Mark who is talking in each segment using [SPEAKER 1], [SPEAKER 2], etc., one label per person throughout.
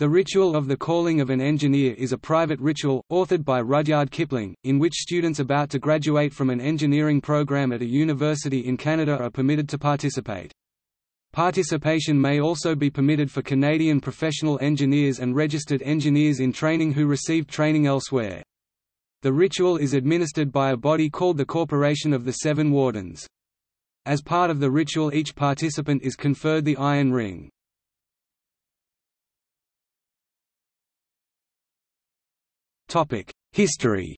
[SPEAKER 1] The Ritual of the Calling of an Engineer is a private ritual, authored by Rudyard Kipling, in which students about to graduate from an engineering program at a university in Canada are permitted to participate. Participation may also be permitted for Canadian professional engineers and registered engineers in training who received training elsewhere. The ritual is administered by a body called the Corporation of the Seven Wardens. As part of the ritual each participant is conferred the Iron Ring. History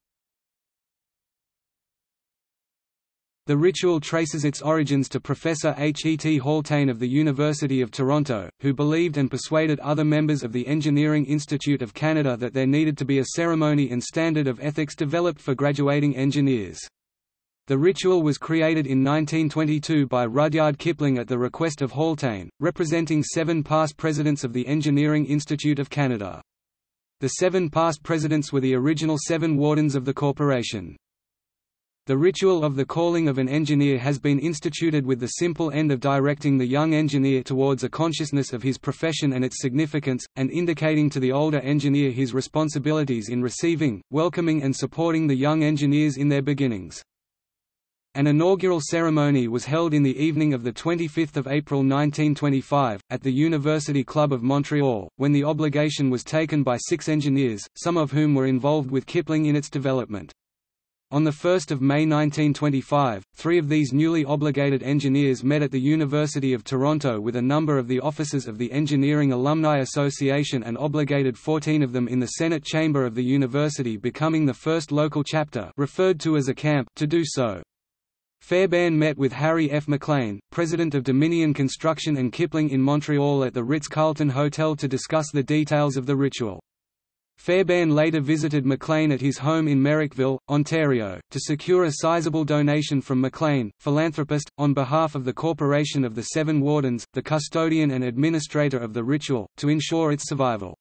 [SPEAKER 1] The ritual traces its origins to Professor H. E. T. Haultain of the University of Toronto, who believed and persuaded other members of the Engineering Institute of Canada that there needed to be a ceremony and standard of ethics developed for graduating engineers. The ritual was created in 1922 by Rudyard Kipling at the request of Haultain, representing seven past presidents of the Engineering Institute of Canada. The seven past presidents were the original seven wardens of the corporation. The ritual of the calling of an engineer has been instituted with the simple end of directing the young engineer towards a consciousness of his profession and its significance, and indicating to the older engineer his responsibilities in receiving, welcoming and supporting the young engineers in their beginnings. An inaugural ceremony was held in the evening of 25 April 1925, at the University Club of Montreal, when the obligation was taken by six engineers, some of whom were involved with Kipling in its development. On 1 May 1925, three of these newly obligated engineers met at the University of Toronto with a number of the officers of the Engineering Alumni Association and obligated 14 of them in the Senate chamber of the university becoming the first local chapter referred to as a camp to do so. Fairbairn met with Harry F. McLean, president of Dominion Construction and Kipling in Montreal at the Ritz-Carlton Hotel to discuss the details of the ritual. Fairbairn later visited McLean at his home in Merrickville, Ontario, to secure a sizable donation from McLean, philanthropist, on behalf of the Corporation of the Seven Wardens, the custodian and administrator of the ritual, to ensure its survival.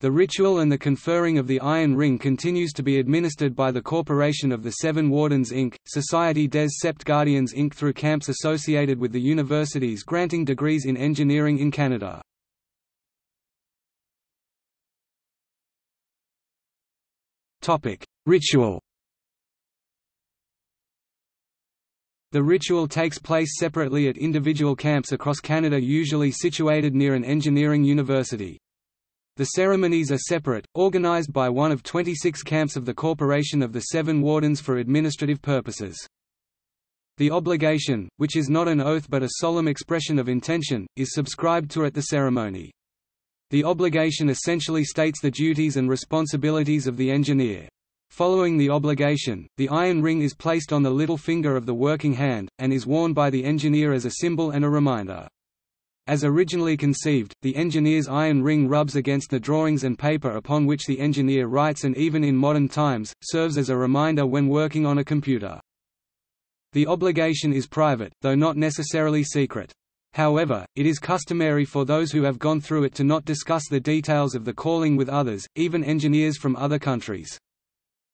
[SPEAKER 1] The ritual and the conferring of the Iron Ring continues to be administered by the Corporation of the Seven Wardens Inc., Société des Sept Gardiens Inc. through camps associated with the universities granting degrees in engineering in Canada. Ritual The ritual takes place separately at individual camps across Canada usually situated near an engineering university. The ceremonies are separate, organized by one of 26 camps of the Corporation of the Seven Wardens for administrative purposes. The obligation, which is not an oath but a solemn expression of intention, is subscribed to at the ceremony. The obligation essentially states the duties and responsibilities of the engineer. Following the obligation, the iron ring is placed on the little finger of the working hand, and is worn by the engineer as a symbol and a reminder. As originally conceived, the engineer's iron ring rubs against the drawings and paper upon which the engineer writes and even in modern times, serves as a reminder when working on a computer. The obligation is private, though not necessarily secret. However, it is customary for those who have gone through it to not discuss the details of the calling with others, even engineers from other countries.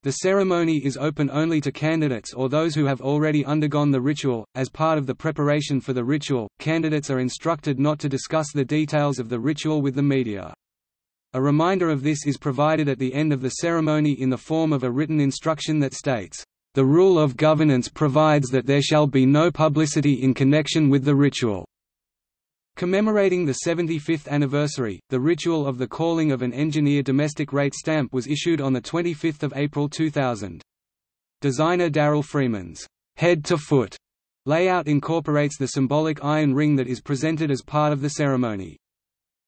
[SPEAKER 1] The ceremony is open only to candidates or those who have already undergone the ritual. As part of the preparation for the ritual, candidates are instructed not to discuss the details of the ritual with the media. A reminder of this is provided at the end of the ceremony in the form of a written instruction that states, "The rule of governance provides that there shall be no publicity in connection with the ritual." Commemorating the 75th anniversary, the ritual of the calling of an engineer domestic rate stamp was issued on 25 April 2000. Designer Daryl Freeman's head-to-foot layout incorporates the symbolic iron ring that is presented as part of the ceremony.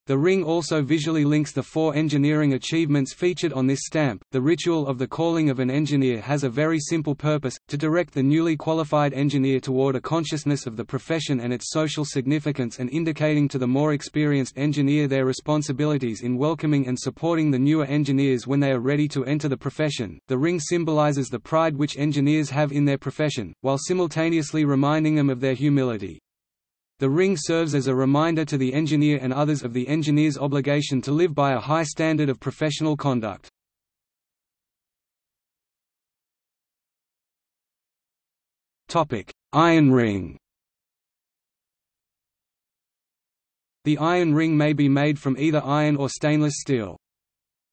[SPEAKER 1] The ring also visually links the four engineering achievements featured on this stamp. The ritual of the calling of an engineer has a very simple purpose to direct the newly qualified engineer toward a consciousness of the profession and its social significance and indicating to the more experienced engineer their responsibilities in welcoming and supporting the newer engineers when they are ready to enter the profession. The ring symbolizes the pride which engineers have in their profession, while simultaneously reminding them of their humility. The ring serves as a reminder to the engineer and others of the engineer's obligation to live by a high standard of professional conduct. Iron ring The iron ring may be made from either iron or stainless steel.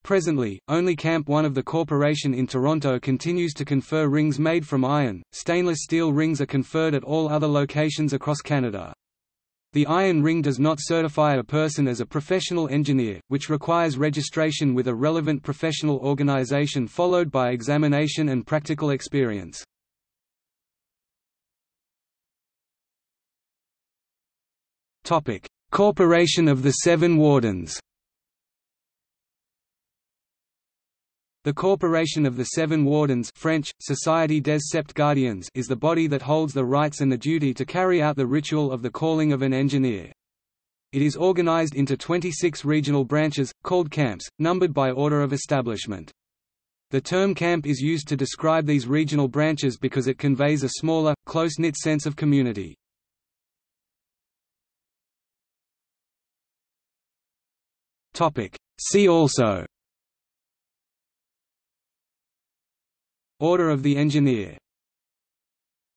[SPEAKER 1] Presently, only Camp 1 of the corporation in Toronto continues to confer rings made from iron. Stainless steel rings are conferred at all other locations across Canada. The iron ring does not certify a person as a professional engineer, which requires registration with a relevant professional organization followed by examination and practical experience. Corporation of the Seven Wardens The Corporation of the Seven Wardens French, Société des Sept Gardiens is the body that holds the rights and the duty to carry out the ritual of the calling of an engineer. It is organized into 26 regional branches, called camps, numbered by order of establishment. The term camp is used to describe these regional branches because it conveys a smaller, close-knit sense of community. See also Order of the Engineer